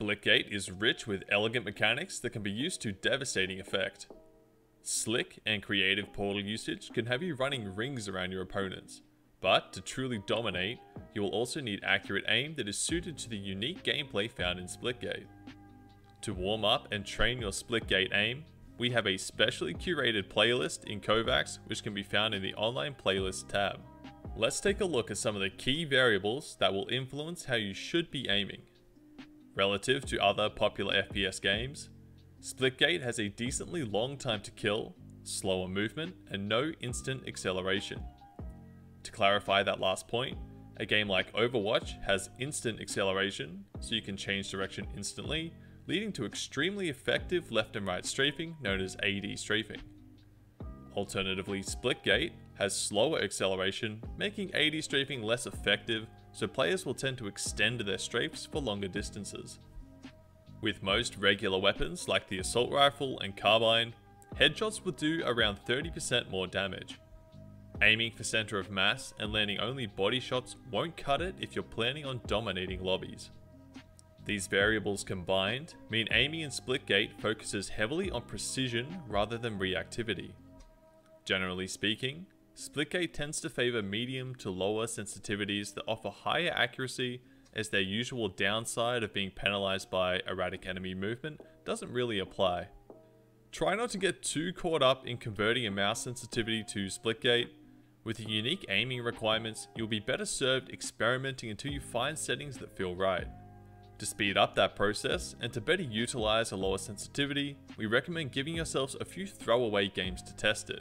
Splitgate is rich with elegant mechanics that can be used to devastating effect. Slick and creative portal usage can have you running rings around your opponents, but to truly dominate, you will also need accurate aim that is suited to the unique gameplay found in Splitgate. To warm up and train your Splitgate aim, we have a specially curated playlist in KovaaKs which can be found in the online playlist tab. Let's take a look at some of the key variables that will influence how you should be aiming. Relative to other popular FPS games, Splitgate has a decently long time to kill, slower movement, and no instant acceleration. To clarify that last point, a game like Overwatch has instant acceleration, so you can change direction instantly, leading to extremely effective left and right strafing known as AD strafing. Alternatively, Splitgate has slower acceleration, making AD strafing less effective, so players will tend to extend their strafes for longer distances. With most regular weapons like the assault rifle and carbine, headshots will do around 30% more damage. Aiming for center of mass and landing only body shots won't cut it if you're planning on dominating lobbies. These variables combined mean aiming in Splitgate focuses heavily on precision rather than reactivity. Generally speaking, Splitgate tends to favor medium to lower sensitivities that offer higher accuracy as their usual downside of being penalized by erratic enemy movement doesn't really apply. Try not to get too caught up in converting a mouse sensitivity to Splitgate. With the unique aiming requirements, you'll be better served experimenting until you find settings that feel right. To speed up that process, and to better utilize a lower sensitivity, we recommend giving yourselves a few throwaway games to test it,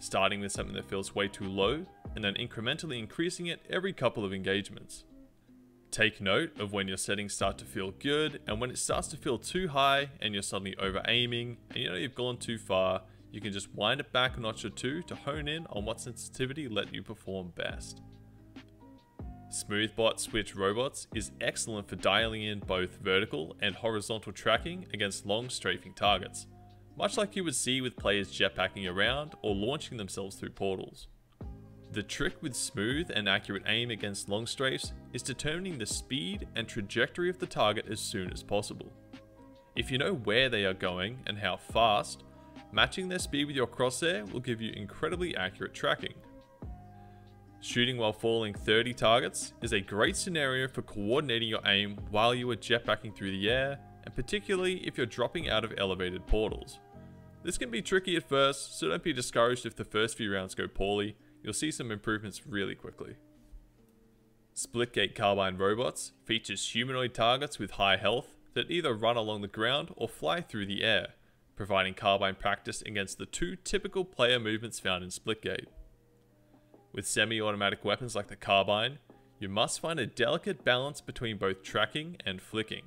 starting with something that feels way too low, and then incrementally increasing it every couple of engagements. Take note of when your settings start to feel good and when it starts to feel too high and you're suddenly over aiming and you know you've gone too far, you can just wind it back a notch or two to hone in on what sensitivity let you perform best. Smoothbot Switch Robots is excellent for dialing in both vertical and horizontal tracking against long strafing targets, much like you would see with players jetpacking around or launching themselves through portals. The trick with smooth and accurate aim against long strafes is determining the speed and trajectory of the target as soon as possible. If you know where they are going and how fast, matching their speed with your crosshair will give you incredibly accurate tracking. Shooting while falling 30 targets is a great scenario for coordinating your aim while you are jetpacking through the air, and particularly if you're dropping out of elevated portals. This can be tricky at first, so don't be discouraged if the first few rounds go poorly, you'll see some improvements really quickly. Splitgate Carbine Robots features humanoid targets with high health that either run along the ground or fly through the air, providing Carbine practice against the two typical player movements found in Splitgate. With semi-automatic weapons like the Carbine, you must find a delicate balance between both tracking and flicking.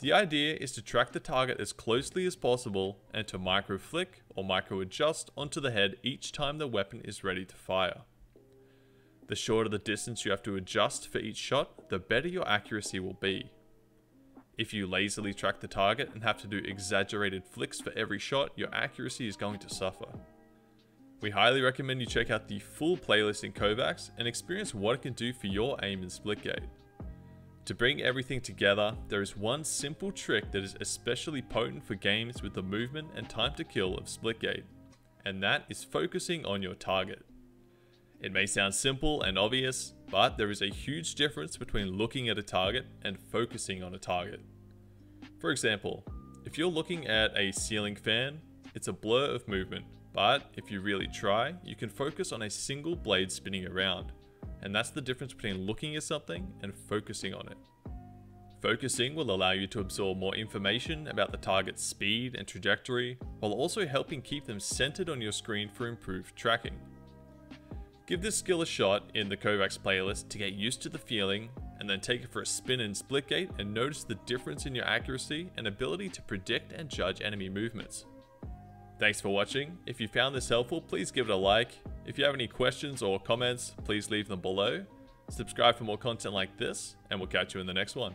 The idea is to track the target as closely as possible and to micro flick or micro adjust onto the head each time the weapon is ready to fire. The shorter the distance you have to adjust for each shot, the better your accuracy will be. If you lazily track the target and have to do exaggerated flicks for every shot, your accuracy is going to suffer. We highly recommend you check out the full playlist in KovaaKs and experience what it can do for your aim in Splitgate. To bring everything together, there is one simple trick that is especially potent for games with the movement and time to kill of Splitgate, and that is focusing on your target. It may sound simple and obvious, but there is a huge difference between looking at a target and focusing on a target. For example, if you're looking at a ceiling fan, it's a blur of movement, but if you really try, you can focus on a single blade spinning around, and that's the difference between looking at something and focusing on it. Focusing will allow you to absorb more information about the target's speed and trajectory, while also helping keep them centered on your screen for improved tracking. Give this skill a shot in the KovaaKs playlist to get used to the feeling, and then take it for a spin in Splitgate and notice the difference in your accuracy and ability to predict and judge enemy movements. Thanks for watching. If you found this helpful, please give it a like. If you have any questions or comments, please leave them below. Subscribe for more content like this, and we'll catch you in the next one.